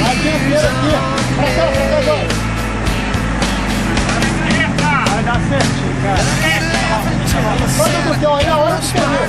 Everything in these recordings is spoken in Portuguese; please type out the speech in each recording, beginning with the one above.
Vai ter a aqui. Pra cá, pra cá agora. Vai dar certinho, cara. Olha do teu olha a hora olha teu ver.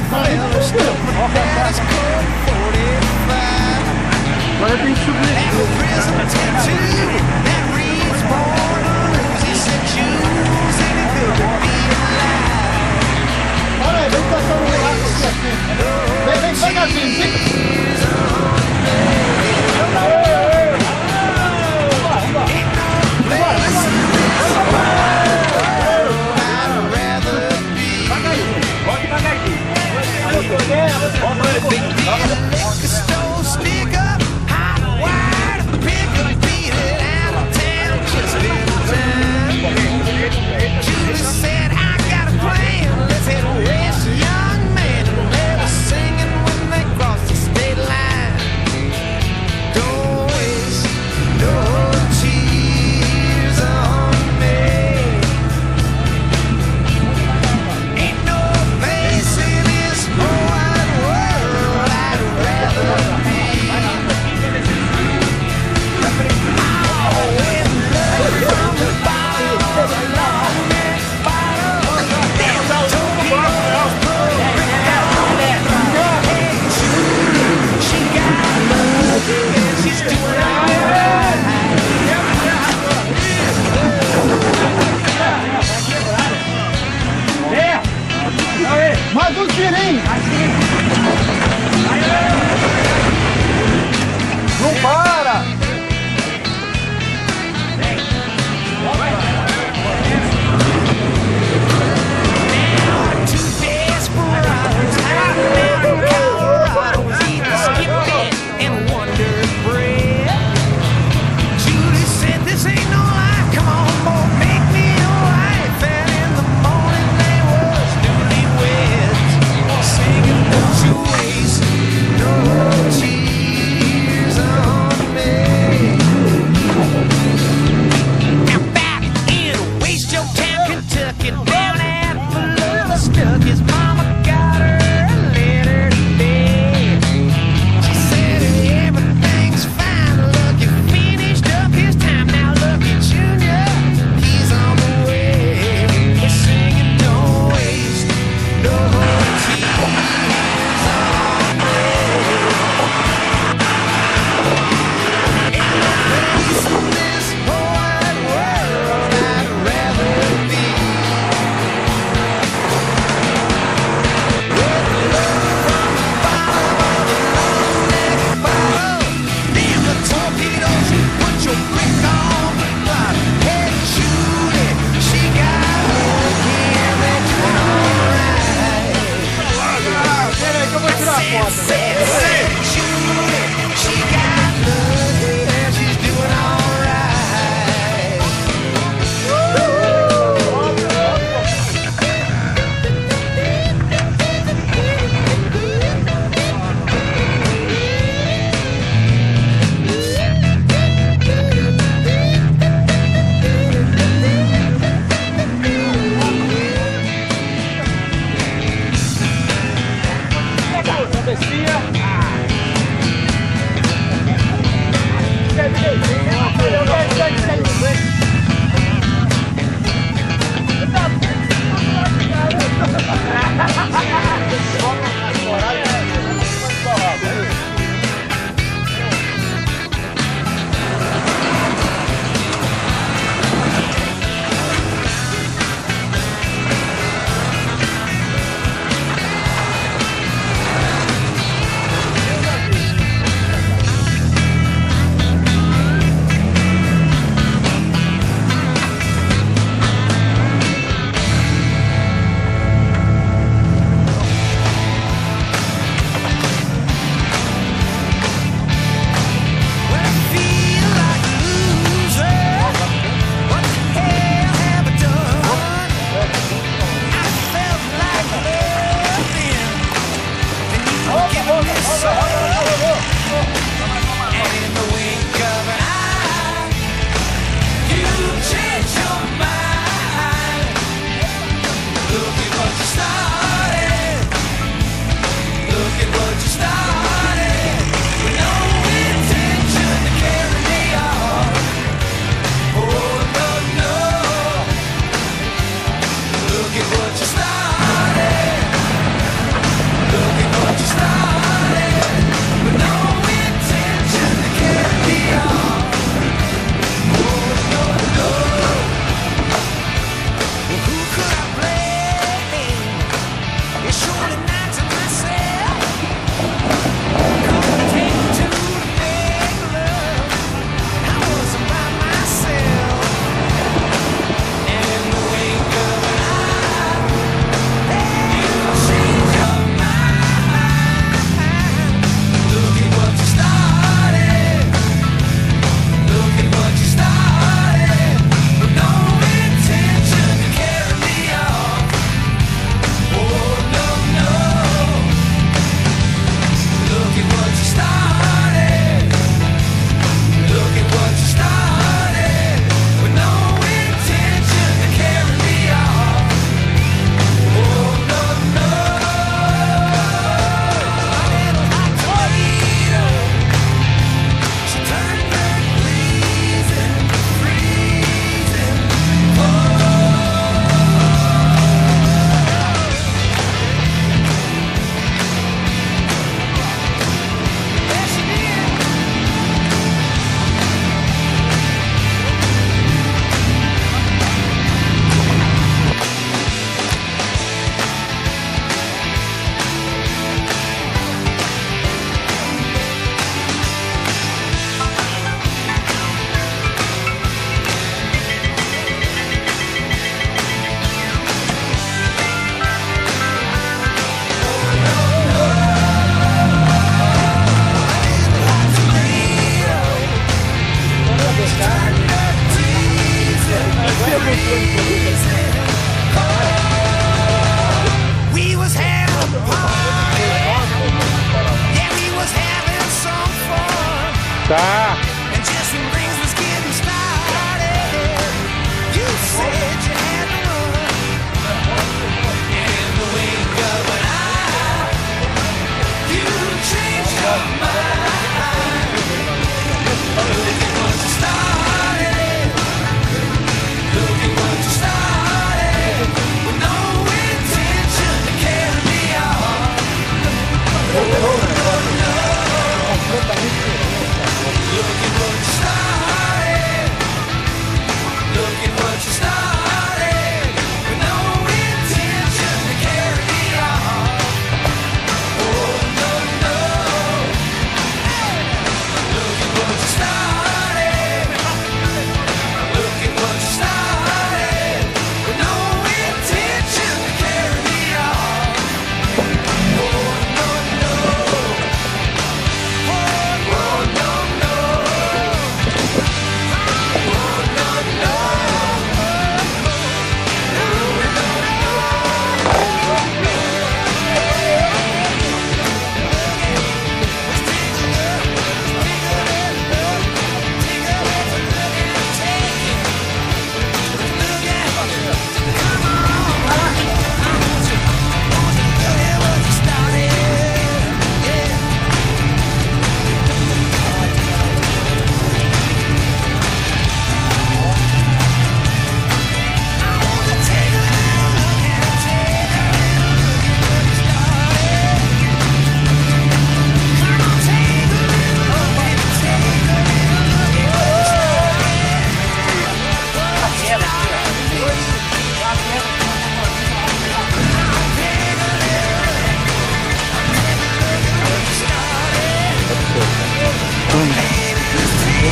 Yes.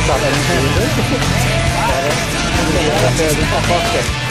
sabe, não tem. Era, era, era, det.